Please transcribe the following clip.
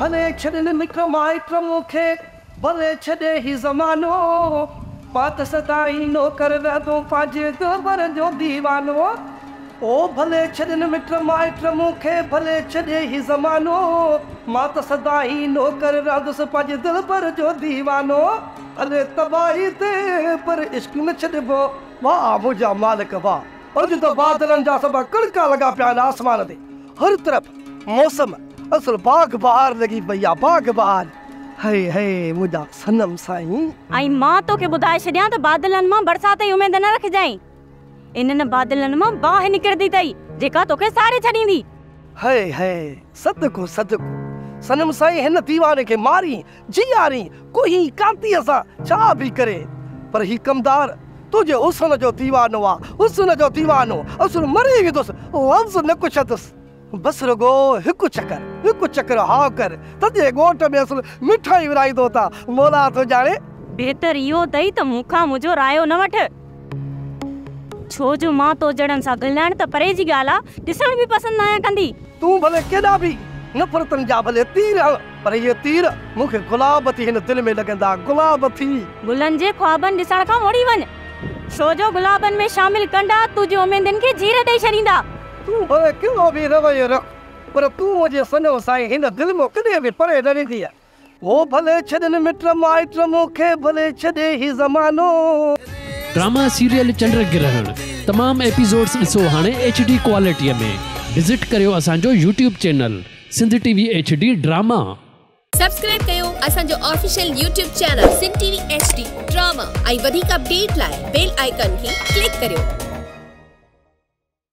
भले छॾनि मिट माइट मूंखे भले छॾे ही ज़मानो। पात सदाई नौकर रहंदो पंहिंजे दिलबर जो दीवानो। ओ भले छॾनि मिट माइट मूंखे भले छॾे ही ज़मानो। माँ त सदाई नौकर रहंदुसि पंहिंजे दिलबर जो दीवानो। अरे तबाही ते पर इश्क न छॾिबो वाह मुंहिंजा मालिक, वाह। अॼु त बादलनि जा सभु कड़का लॻा पिया आहिनि आसमान ते हर तरफ़ मौसम असल बाग बहार लॻी पई आहे बाग बहार। हे हे मुंहिंजा सनम साईं। ऐं माँ तोखे ॿुधाए छॾियाँ त बादलनि माँ बरसाति जी उमेद न रखजांइ इन्हनि बादलनि माँ बाहि निकिरंदी अथई जेका तोखे सारे छॾींदी। हे हे सदको सदको। सनम साईं हिन दीवाने खे मारी जीआरी कोई कांतीअ सां छा बि करे। पर ही कमदार तुंहिंजे हुस्न जो दीवानो आहे हुस्न जो दीवानो असुल मरी वेंदुसि लफ़्ज़ न कुछंदुसि बसि चकर हिकु चकर हा कर तॾहिं ॻोठ में असुल मिठाई विराईंदो था मोला थो ॼाणे बहितर इहो अथई त मूंखां मुंहिंजो रायो न वठ छो जो माँ तो जड़नि सां ॻाल्हाइण त परे जी ॻाल्हि आहे ॾिसण बि पसंदि न आहियाँ कंदी तूं भले केॾा बि नफ़रतनि जा भले तीर पर इहे तीर मूंखे गुलाब थी हिन दिलि में लॻंदा गुलाब थी गुलनि जे ख्वाबनि ॾिसण खां मुड़ी वञ छो जो गुलाबनि में शामिल कंडा तुंहिंजी उमेदनि खे जीर ॾेई छॾींदा कहिड़ो बि रवैयो रख पर तूं मुंहिंजे सनो साईं हिन दिलि माँ कॾहिं बि परे न रहंदी आहे वो भले छॾनि मिट माइट मूंखे भले छॾे ही ज़मानो ड्रामा सीरियल चंड ग्रहण। तमामु एपिसोड्स ॾिसो हाणे एच डी क्वालिटीअ में। विज़िट करियो असांजो YouTube channel, Sindh TV H D drama. Subscribe कयो असांजो official YouTube channel Sindh TV H D drama. ऐं वधीक अपडेट लाइ बेल आइकन खे क्लिक करियो।